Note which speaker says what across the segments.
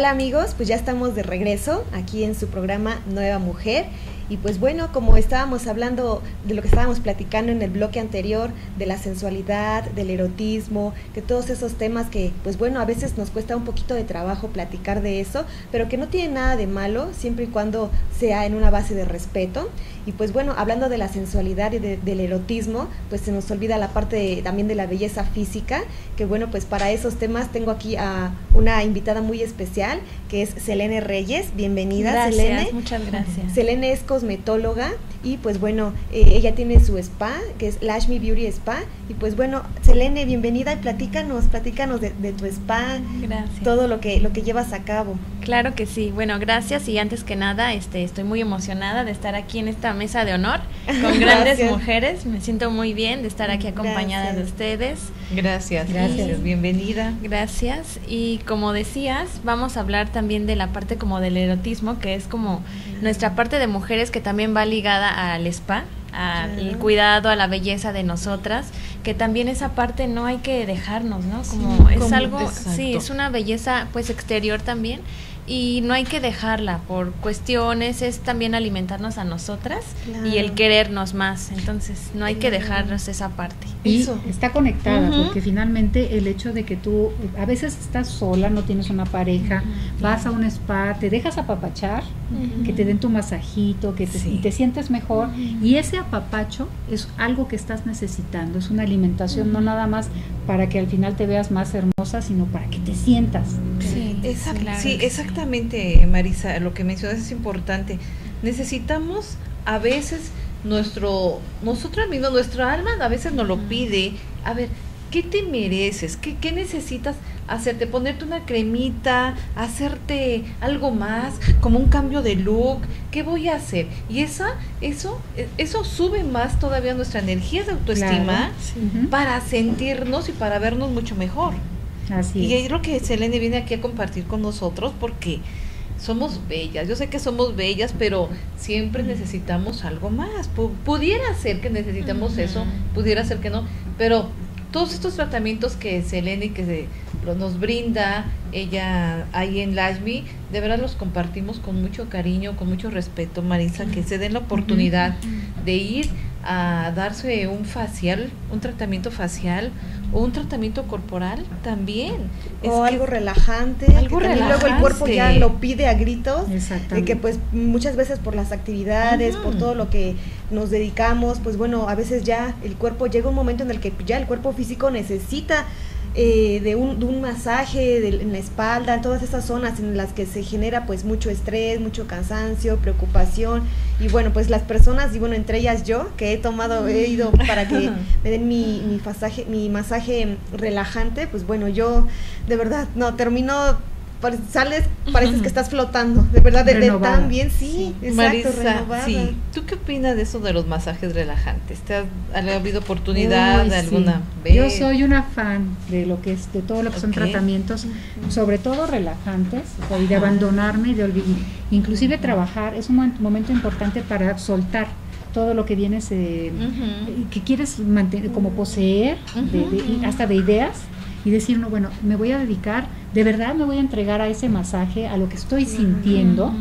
Speaker 1: Hola amigos, pues ya estamos de regreso aquí en su programa Nueva Mujer y pues bueno, como estábamos hablando de lo que estábamos platicando en el bloque anterior, de la sensualidad, del erotismo, de todos esos temas que pues bueno, a veces nos cuesta un poquito de trabajo platicar de eso, pero que no tiene nada de malo siempre y cuando sea en una base de respeto. Y pues bueno, hablando de la sensualidad y del erotismo, pues se nos olvida la parte también de la belleza física, que bueno, pues para esos temas tengo aquí a una invitada muy especial, que es Selene Reyes. Bienvenida,
Speaker 2: gracias,
Speaker 1: Selene.
Speaker 2: Muchas gracias.
Speaker 1: Selene es cosmetóloga y pues bueno, eh, ella tiene su spa, que es Lashmi Beauty Spa. Y pues bueno, Selene, bienvenida y platícanos, platícanos de, tu spa,
Speaker 2: gracias.
Speaker 1: todo lo que, lo que llevas a cabo.
Speaker 2: Claro que sí, bueno, gracias. Y antes que nada, este, estoy muy emocionada de estar aquí en esta mesa de honor con grandes mujeres, me siento muy bien de estar aquí acompañada de ustedes.
Speaker 3: Gracias, gracias, bienvenida.
Speaker 2: Gracias. Y como decías, vamos a hablar también de la parte como del erotismo, que es como nuestra parte de mujeres que también va ligada al spa, al cuidado, a la belleza de nosotras, que también esa parte no hay que dejarnos, ¿no? Como es algo, sí, es una belleza pues exterior también y no hay que dejarla por cuestiones, es también alimentarnos a nosotras y el querernos más, entonces no hay que dejarnos esa parte.
Speaker 4: Y está conectada, porque finalmente el hecho de que tú a veces estás sola, no tienes una pareja, vas a un spa, te dejas apapachar, que te den tu masajito, que te, y te sientes mejor, y ese apapacho es algo que estás necesitando, es una alimentación no nada más para que al final te veas más hermosa, sino para que te sientas.
Speaker 3: Sí, sí exactamente, Marisa, lo que mencionas es importante. Necesitamos a veces nuestro, nosotros mismos, nuestra alma a veces nos lo pide. A ver, ¿qué te mereces? ¿Qué, ¿Qué, necesitas hacerte? Ponerte una cremita, hacerte algo más, como un cambio de look. ¿Qué voy a hacer? Y esa, eso, eso sube más todavía nuestra energía de autoestima para sentirnos y para vernos mucho mejor y es. lo que Selene viene aquí a compartir con nosotros porque somos bellas. Yo sé que somos bellas, pero siempre necesitamos algo más. pudiera ser que necesitamos eso, pudiera ser que no, pero todos estos tratamientos que Selene que se, nos brinda ella ahí en Lashmi, de verdad los compartimos con mucho cariño, con mucho respeto, Marisa, que se den la oportunidad de ir a darse un facial, un tratamiento facial o un tratamiento corporal también.
Speaker 1: O algo relajante, algo que luego el cuerpo ya lo pide a gritos, de que pues muchas veces por las actividades, por todo lo que nos dedicamos, pues bueno, a veces ya el cuerpo llega un momento en el que ya el cuerpo físico necesita eh, de, un, de, un, masaje en la espalda, en todas esas zonas en las que se genera pues mucho estrés, mucho cansancio, preocupación. Y bueno pues las personas y bueno entre ellas yo que he tomado, he ido para que me den mi, mi, masaje, mi masaje relajante, pues bueno yo de verdad no termino sales, pareces que estás flotando, de verdad, de, tan bien, sí, exacto,
Speaker 3: Sí. ¿Tú qué opinas de eso de los masajes relajantes? ¿Te ha, habido oportunidad de alguna vez?
Speaker 4: Yo soy una fan de lo que es, de todo lo que son tratamientos, sobre todo relajantes, y de abandonarme, de olvidar, inclusive trabajar, es un momento importante para soltar todo lo que vienes, eh, que quieres mantener, como poseer, hasta de ideas, y decir, no, bueno, me voy a dedicar, de verdad me voy a entregar a ese masaje, a lo que estoy sintiendo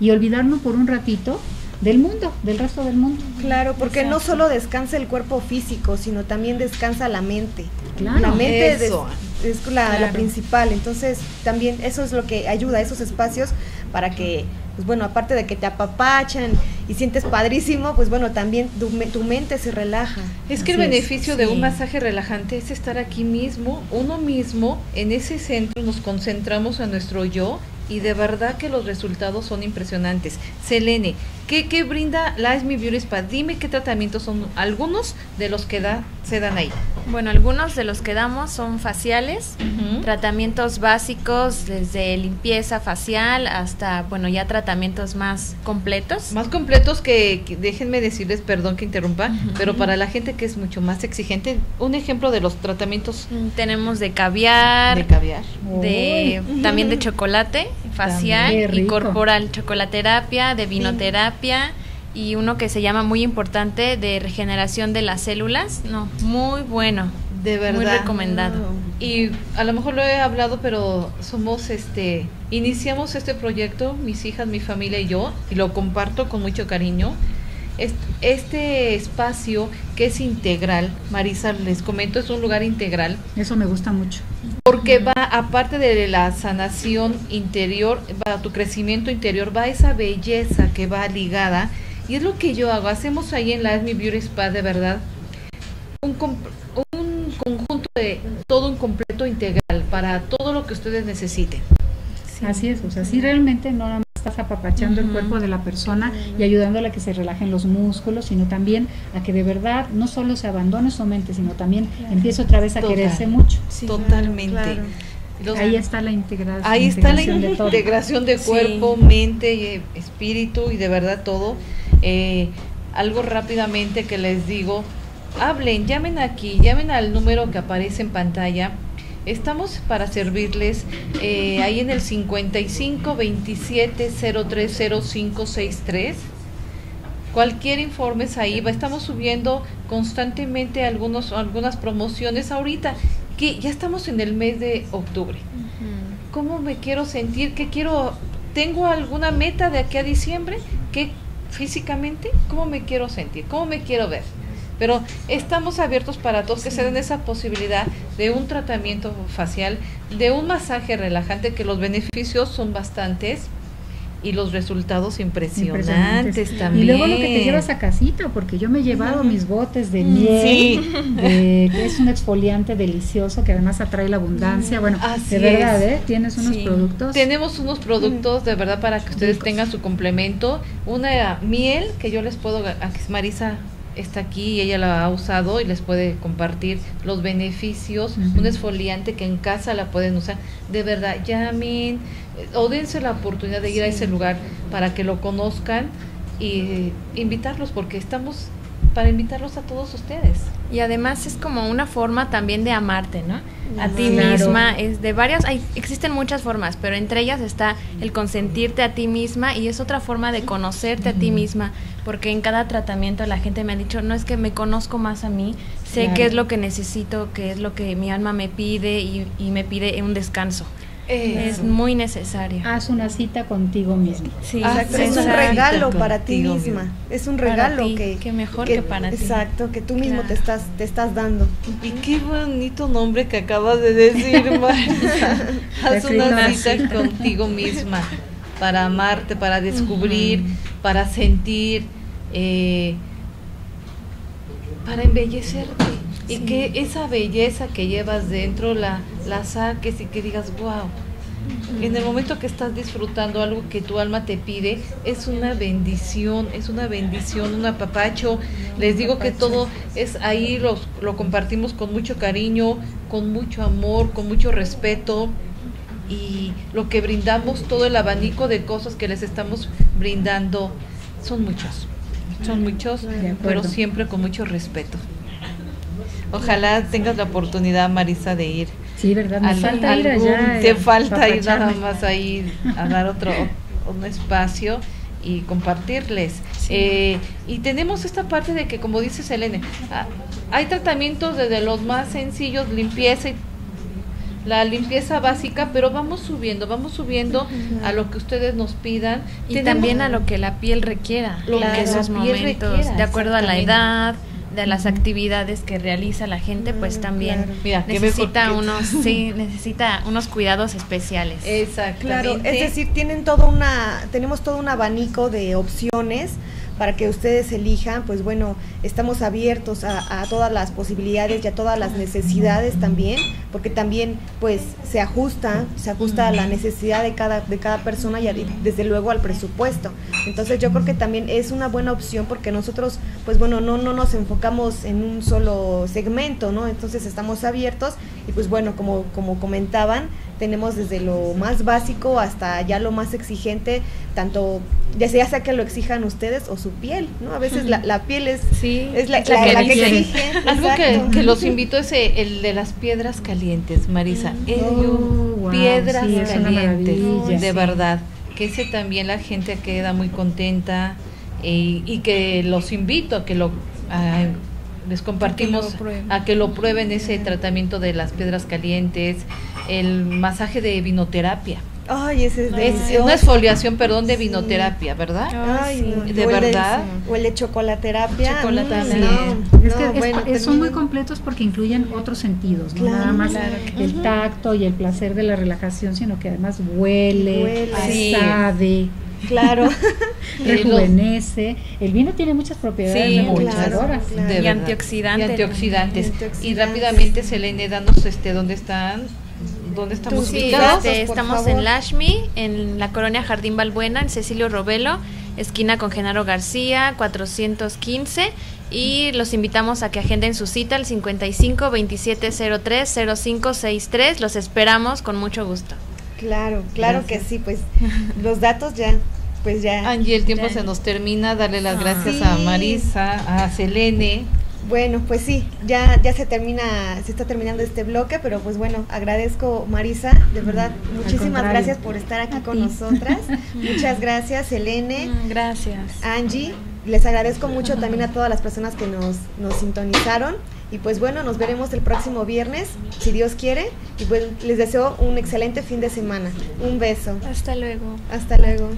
Speaker 4: y olvidarme por un ratito del mundo, del resto del mundo.
Speaker 1: Claro, porque no solo descansa el cuerpo físico, sino también descansa la mente. Claro, la mente es la, la, principal, entonces también eso es lo que ayuda a esos espacios para que pues bueno, aparte de que te apapachan y sientes padrísimo, pues bueno, también tu, tu mente se relaja.
Speaker 3: Es que el beneficio de un masaje relajante es estar aquí mismo, uno mismo, en ese centro, nos concentramos a nuestro yo y de verdad que los resultados son impresionantes. Selene, ¿qué, qué brinda la Beauty Spa? Dime qué tratamientos son algunos de los que da, se dan ahí.
Speaker 2: Bueno, algunos de los que damos son faciales, tratamientos básicos desde limpieza facial hasta, bueno, ya tratamientos más completos.
Speaker 3: Más completos que, déjenme decirles, perdón que interrumpa, pero para la gente que es mucho más exigente, un ejemplo de los tratamientos.
Speaker 2: Mm, tenemos de caviar.
Speaker 3: De caviar.
Speaker 2: De, también de chocolate facial y corporal, chocolaterapia, de vinoterapia y uno que se llama muy importante de regeneración de las células. No, muy bueno.
Speaker 3: De verdad.
Speaker 2: Muy recomendado.
Speaker 3: Y a lo mejor lo he hablado, pero somos este iniciamos este proyecto, mis hijas, mi familia y yo, y lo comparto con mucho cariño. Este espacio que es integral, Marisa, les comento, es un lugar integral.
Speaker 4: Eso me gusta mucho.
Speaker 3: Porque va, aparte de la sanación interior, va a tu crecimiento interior, va esa belleza que va ligada. Y es lo que yo hago. Hacemos ahí en la Asmi Beauty Spa, de verdad, un, un conjunto de todo un completo integral para todo lo que ustedes necesiten.
Speaker 4: Así es, o sea, sí realmente no nada más estás apapachando el cuerpo de la persona y ayudándole a que se relajen los músculos, sino también a que de verdad no solo se abandone su mente, sino también empiece otra vez a quererse mucho.
Speaker 3: Totalmente.
Speaker 4: ahí está la integración.
Speaker 3: Ahí está la integración de, cuerpo, mente y eh, espíritu y de verdad todo. Eh, algo rápidamente que les digo, hablen, llamen aquí, llamen al número que aparece en pantalla. Estamos para servirles eh, ahí en el 55 27 030563. Cualquier informe es ahí. Estamos subiendo constantemente algunos, algunas promociones ahorita, que ya estamos en el mes de octubre. ¿Cómo me quiero sentir? ¿Qué quiero? ¿Tengo alguna meta de aquí a diciembre? ¿Qué físicamente? ¿Cómo me quiero sentir? ¿Cómo me quiero ver? Pero estamos abiertos para todos que se den esa posibilidad de un tratamiento facial, de un masaje relajante, que los beneficios son bastantes y los resultados impresionantes, también.
Speaker 4: Y luego lo que te llevas a casita, porque yo me he llevado mis botes de miel, que es un exfoliante delicioso que además atrae la abundancia. Bueno, de verdad, ¿eh? Tienes unos productos.
Speaker 3: Tenemos unos productos de verdad para que ustedes tengan su complemento. Una miel que yo les puedo, Marisa está aquí y ella la ha usado y les puede compartir los beneficios, un esfoliante que en casa la pueden usar. De verdad, llamen eh, o dense la oportunidad de ir a ese lugar para que lo conozcan y invitarlos porque estamos para invitarlos a todos ustedes.
Speaker 2: Y además es como una forma también de amarte, ¿no? A ti misma, es de varias, hay, existen muchas formas, pero entre ellas está el consentirte a ti misma y es otra forma de conocerte a ti misma, porque en cada tratamiento la gente me ha dicho, no es que me conozco más a mí, sé qué es lo que necesito, qué es lo que mi alma me pide y, y me pide un descanso. Es muy necesario.
Speaker 4: Haz una cita contigo mismo.
Speaker 1: Sí, es un regalo para ti misma. Es un regalo que,
Speaker 2: que mejor que, para
Speaker 1: ti. Exacto, que tú mismo te estás te estás dando.
Speaker 3: Y qué bonito nombre que acabas de decir, Haz una cita contigo misma para amarte, para descubrir, para sentir, eh, para embellecerte. Y que esa belleza que llevas dentro la, la saques y que digas, wow. En el momento que estás disfrutando algo que tu alma te pide, es una bendición, es una bendición, un apapacho. Les digo que todo es ahí, los, lo compartimos con mucho cariño, con mucho amor, con mucho respeto. Y lo que brindamos, todo el abanico de cosas que les estamos brindando, son muchos. Son muchos, pero siempre con mucho respeto. Ojalá tengas la oportunidad, Marisa, de ir.
Speaker 4: Sí, ¿verdad? Me falta ir allá.
Speaker 3: Te falta ir nada más ahí a dar otro un espacio y compartirles. Eh, y tenemos esta parte de que, como dice Selene, ah, hay tratamientos desde los más sencillos, limpieza y la limpieza básica, pero vamos subiendo, vamos subiendo a lo que ustedes nos pidan.
Speaker 2: Y también a lo que la piel requiera, lo que esos momentos, de acuerdo a la edad, de las actividades que realiza la gente, pues también necesita unos, sí, necesita unos cuidados especiales.
Speaker 1: Exactamente. Claro, es decir, tienen todo una, tenemos todo un abanico de opciones para que ustedes elijan, pues bueno, estamos abiertos a, todas las posibilidades y a todas las necesidades también, porque también pues se ajusta, se ajusta a la necesidad de cada, de cada persona y desde luego al presupuesto. Entonces yo creo que también es una buena opción porque nosotros pues bueno, no, no nos enfocamos en un solo segmento, ¿no? Entonces estamos abiertos y pues bueno, como, como comentaban, tenemos desde lo más básico hasta ya lo más exigente, tanto ya sea, sea que lo exijan ustedes o su piel, ¿no? A veces la, la piel es,
Speaker 2: sí,
Speaker 1: es la,
Speaker 2: que,
Speaker 1: exige.
Speaker 3: Algo que, los invito es el de las piedras calientes, Marisa. Oh, piedras calientes, de verdad. Que ese también la gente queda muy contenta eh, y que los invito a que lo... les compartimos a que lo prueben ese tratamiento de las piedras calientes, el masaje de vinoterapia.
Speaker 1: Ay, ese es,
Speaker 3: es una exfoliación, perdón, de vinoterapia, ¿verdad?
Speaker 1: Ay,
Speaker 3: de verdad.
Speaker 1: o el de chocolaterapia.
Speaker 4: es son muy completos porque incluyen otros sentidos, no nada más el tacto y el placer de la relajación, sino que además huele, sabe.
Speaker 1: Claro.
Speaker 4: rejuvenece. El vino tiene muchas propiedades sí,
Speaker 2: y, antioxidantes.
Speaker 3: y antioxidantes. Y rápidamente, Selene, danos este, dónde están ¿Dónde estamos
Speaker 2: ubicados? Este, estamos en Lashmi, en la colonia Jardín Balbuena, en Cecilio Robelo, esquina con Genaro García, 415. Y los invitamos a que agenden su cita al 55 2703 0563. Los esperamos con mucho gusto.
Speaker 1: Claro, claro que sí, pues los datos ya pues ya.
Speaker 3: Angie, el tiempo se nos termina. Darle las ah. gracias a Marisa, a Selene,
Speaker 1: bueno, pues sí, ya, ya se termina, se está terminando este bloque, pero pues bueno, agradezco Marisa, de verdad, muchísimas gracias por estar aquí con nosotras. Muchas gracias, Elene.
Speaker 2: Mm, gracias.
Speaker 1: Angie, les agradezco mucho también a todas las personas que nos, nos sintonizaron. Y pues bueno, nos veremos el próximo viernes, si Dios quiere. Y pues les deseo un excelente fin de semana. Un beso.
Speaker 2: Hasta luego.
Speaker 1: Hasta luego.